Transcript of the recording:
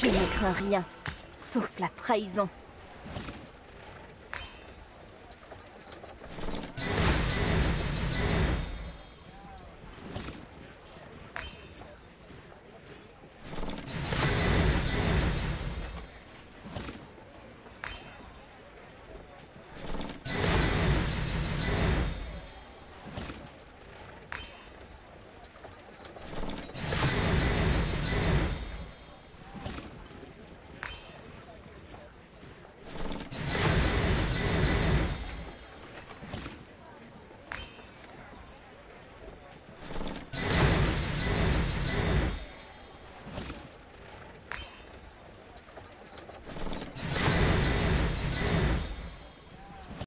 Je ne crains rien, sauf la trahison.